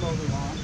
Hold on.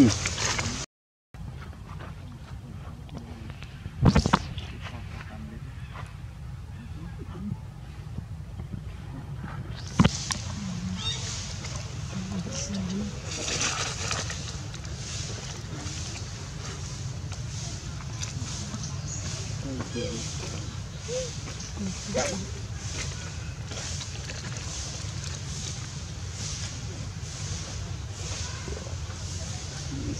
ừ. Thank you.ហ្